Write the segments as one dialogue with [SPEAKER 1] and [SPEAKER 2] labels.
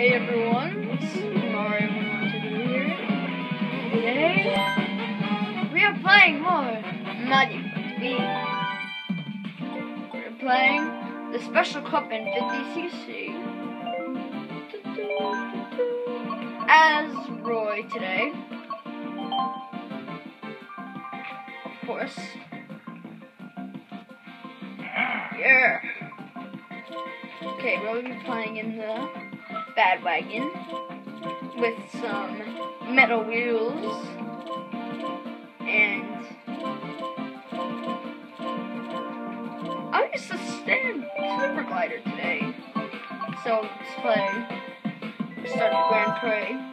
[SPEAKER 1] Hey everyone, it's Mario to Montague here. Today, we are playing more Muddy Beat. We're playing the Special Cup in 50cc. As Roy today. Of course. Yeah. Okay, we'll be playing in the Badwagon with some metal wheels and I used a stand super glider today. So let's play Start the Grand Prix.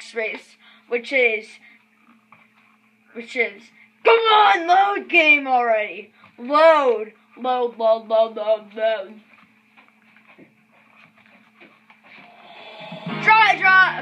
[SPEAKER 1] X-rays, which is, which is, come on, load game already. Load, load, load, load, load, load. Dry, dry,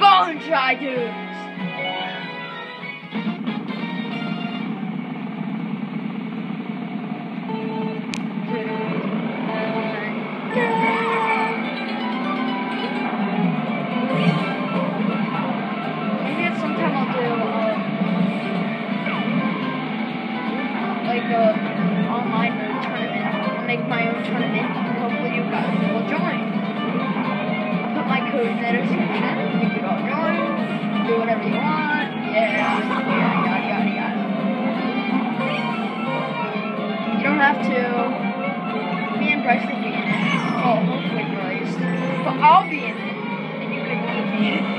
[SPEAKER 1] bone dry, dudes. obvious, and you could me.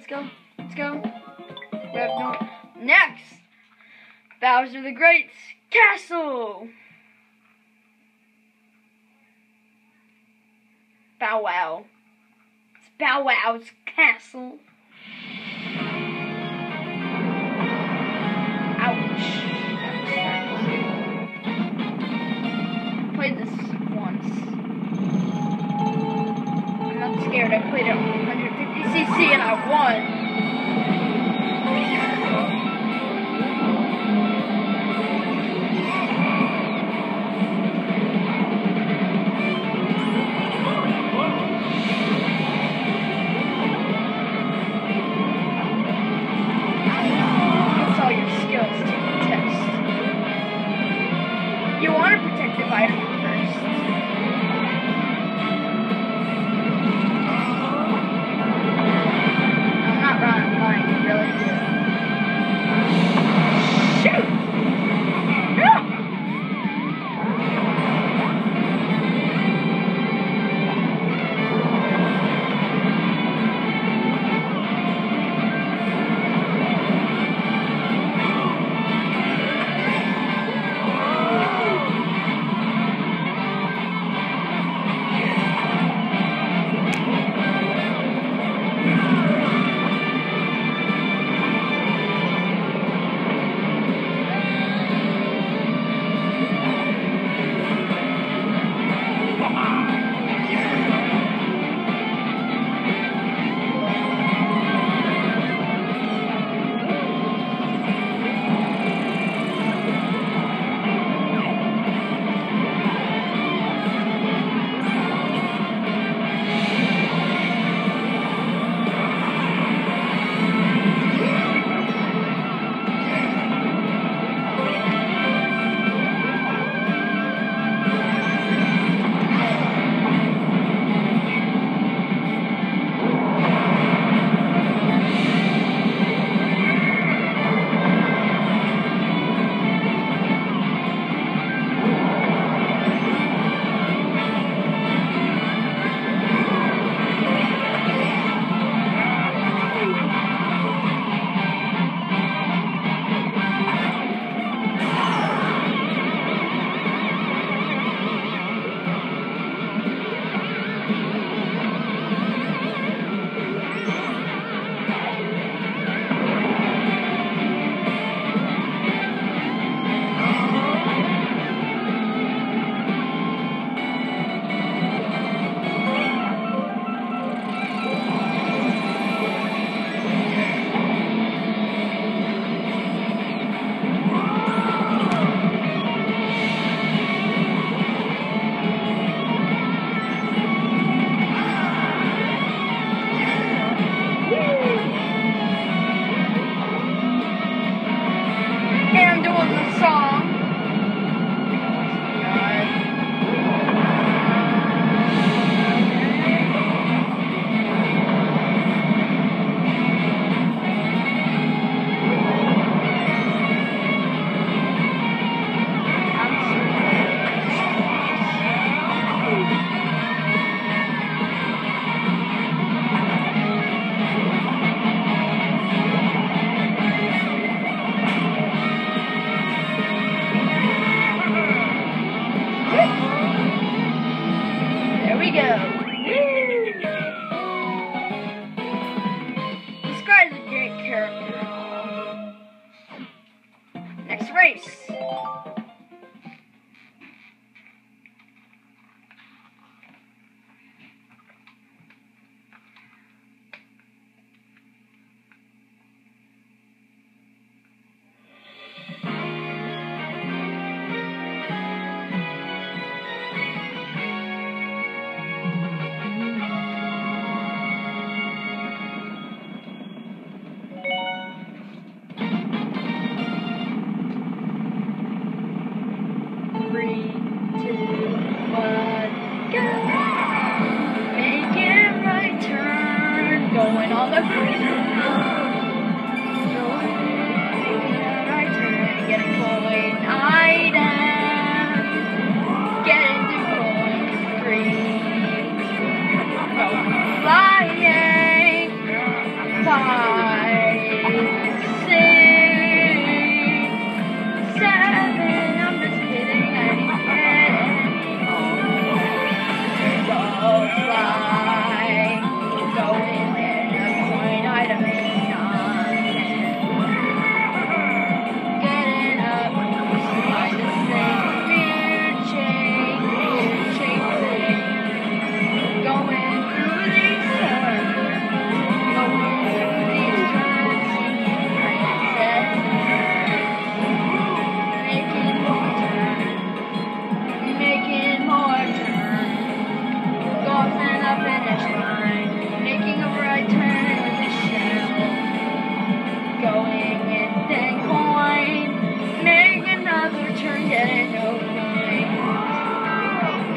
[SPEAKER 1] Let's go. Let's go. We have no next. Bowser the Great's castle. Bow Wow. It's Bow Wow's castle. Played this once. I'm not scared. I played it ACC and I won.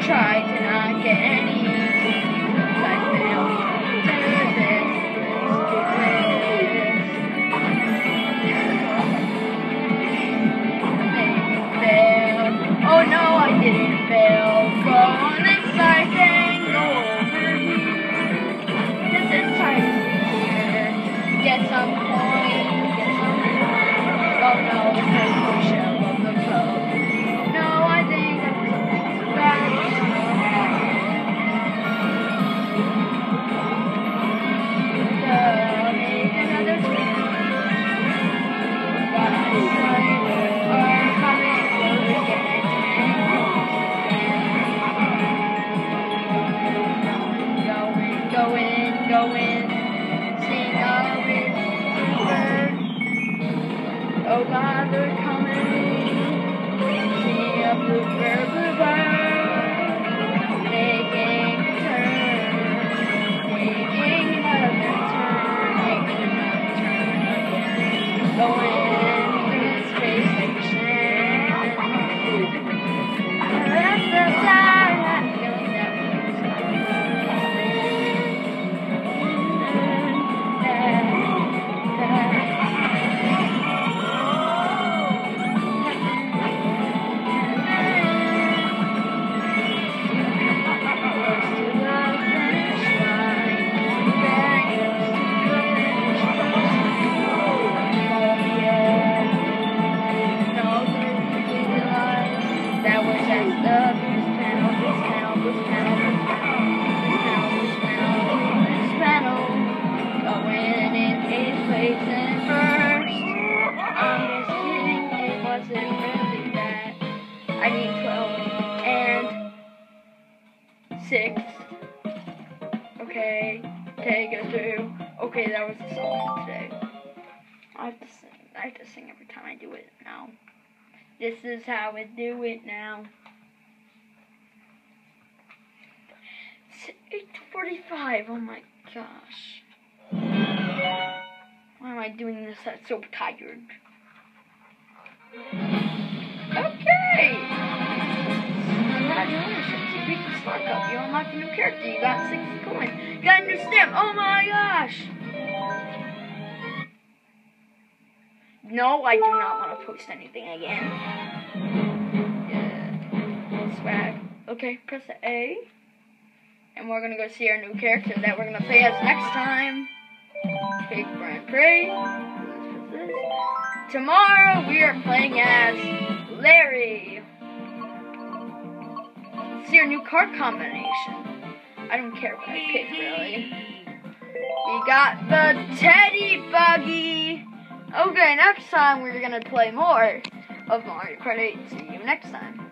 [SPEAKER 1] Try to not get any. To sing every time I do it now. This is how I do it now. It's 8.45, oh my gosh. Why am I doing this? I'm so tired. Okay! Congratulations, you beat the Star Cup. You unlocked a new character. You got six coins. You got a new stamp. Oh my gosh! No, I do not want to post anything again. Yeah. Swag. Okay, press the A. And we're gonna go see our new character that we're gonna play as next time. Big Grand Prix. Tomorrow we are playing as Larry. See our new card combination. I don't care what I pick really. We got the Teddy Buggy. Okay, next time we're gonna play more of Mario Kart 8. See you next time.